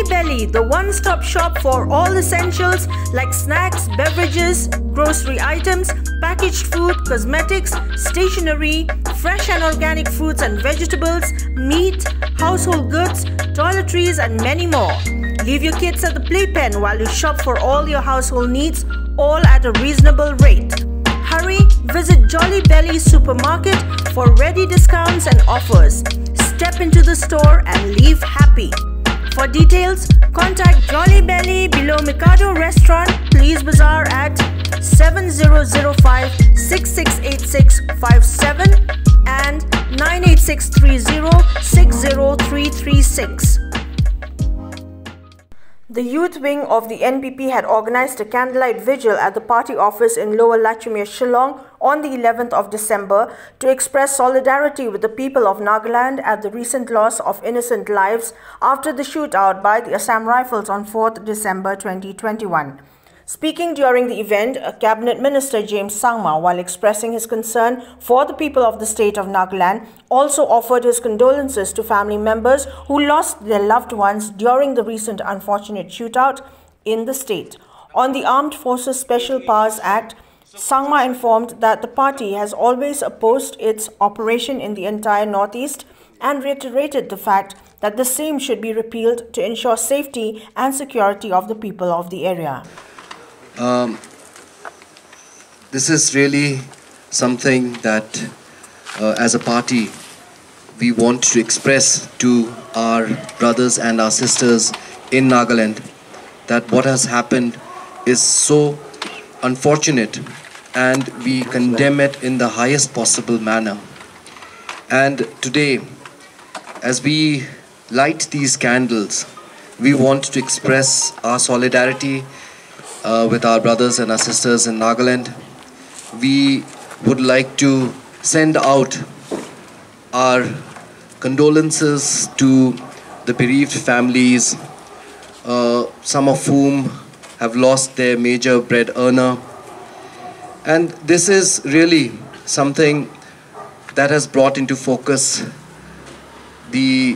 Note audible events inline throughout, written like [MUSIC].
Jolly, Belly, the one stop shop for all essentials like snacks, beverages, grocery items, packaged food, cosmetics, stationery, fresh and organic fruits and vegetables, meat, household goods, toiletries, and many more. Leave your kids at the playpen while you shop for all your household needs, all at a reasonable rate. Hurry, visit Jolly Belly Supermarket for ready discounts and offers. Step into the store and leave happy. For details, contact Jolly Belly below Mikado Restaurant, Police Bazaar at 7005 668657 and 98630 60336. The youth wing of the NPP had organized a candlelight vigil at the party office in Lower Lachumiere, Shillong on the 11th of December to express solidarity with the people of Nagaland at the recent loss of innocent lives after the shootout by the Assam Rifles on 4th December 2021. Speaking during the event, uh, Cabinet Minister James Sangma, while expressing his concern for the people of the state of Nagaland, also offered his condolences to family members who lost their loved ones during the recent unfortunate shootout in the state. On the Armed Forces Special Powers Act, Sangma informed that the party has always opposed its operation in the entire Northeast and reiterated the fact that the same should be repealed to ensure safety and security of the people of the area. Um, this is really something that, uh, as a party, we want to express to our brothers and our sisters in Nagaland that what has happened is so unfortunate and we condemn it in the highest possible manner. And today, as we light these candles, we want to express our solidarity uh, with our brothers and our sisters in Nagaland. We would like to send out our condolences to the bereaved families, uh, some of whom have lost their major bread earner. And this is really something that has brought into focus the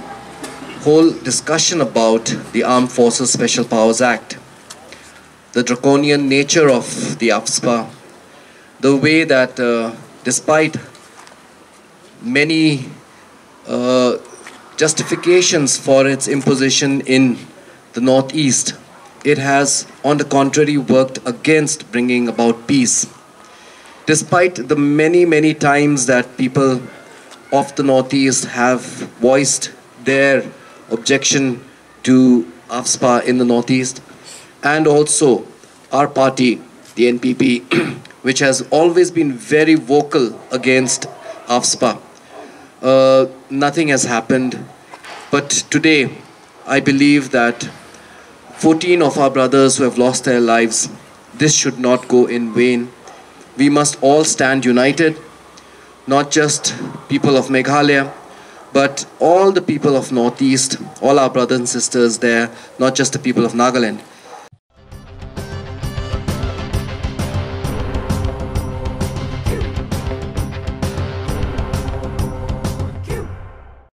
whole discussion about the Armed Forces Special Powers Act the draconian nature of the AFSPA, the way that uh, despite many uh, justifications for its imposition in the Northeast, it has, on the contrary, worked against bringing about peace. Despite the many, many times that people of the Northeast have voiced their objection to AFSPA in the Northeast, and also our party, the NPP, [CLEARS THROAT] which has always been very vocal against AFSPA. Uh, nothing has happened, but today I believe that 14 of our brothers who have lost their lives, this should not go in vain. We must all stand united, not just people of Meghalaya, but all the people of Northeast, all our brothers and sisters there, not just the people of Nagaland.